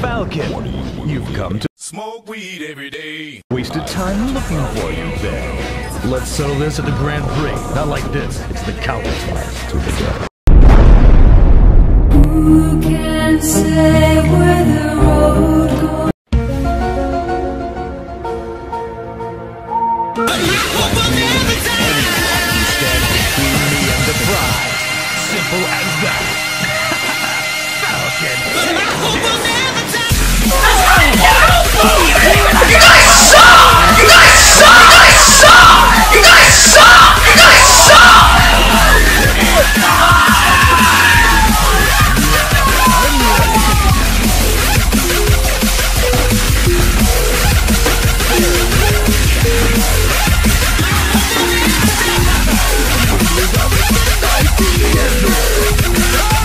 Falcon, you've come to smoke weed every day. Wasted time looking for you there. Let's settle this at the Grand Prix. Not like this. It's the countless miles to the devil. Who can say where the road goes? Stand between me and the prize. Simple as that. Thank